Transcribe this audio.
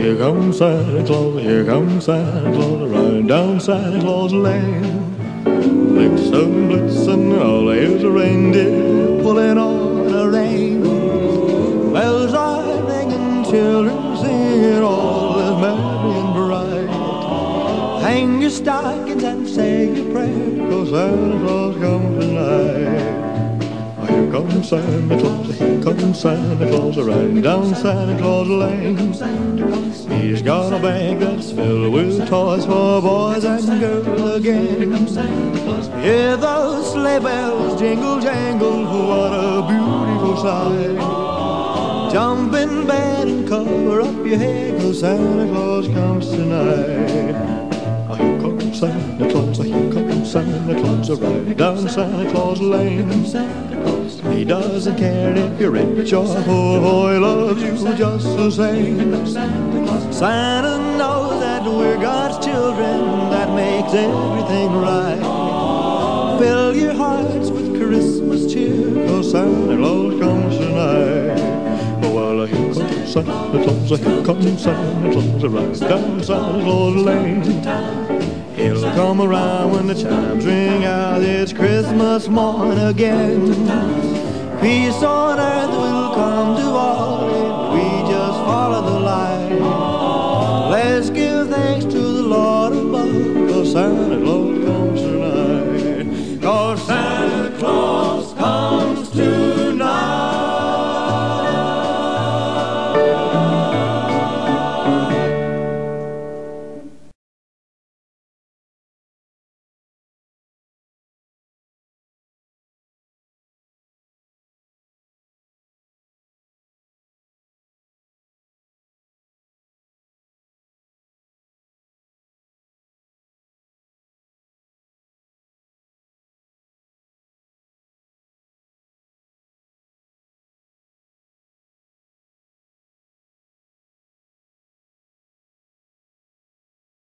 Here comes Santa Claus, here comes Santa Claus, riding down Santa Claus Lane. Blitzen, blitzen, all here's a reindeer pulling on the rein. Bells are ringing, children singing, all is merry and bright. Hang your stockings and say your prayer, cause Santa Claus comes tonight. Comes Santa Claus, here comes Santa Claus, riding down Santa Claus Lane. He's got a bag that's filled with toys for boys and girls again. Hear those sleigh bells jingle jangle, what a beautiful sight. Jump in bed and cover up your head, cause Santa Claus comes tonight. Here comes Santa Claus, right down Santa Claus Lane. He doesn't care if you're rich or poor, he loves you just the same. Santa knows that we're God's children, that makes everything right. Fill your hearts with Christmas cheer, cause Santa Claus comes tonight. Well, here comes Santa Claus, here comes Santa Claus, right down Santa Claus Lane. Come around when the chimes ring out, it's Christmas morn again. Peace on earth will come to all if we just follow the light. Let's give thanks to the Lord above, cause Santa Claus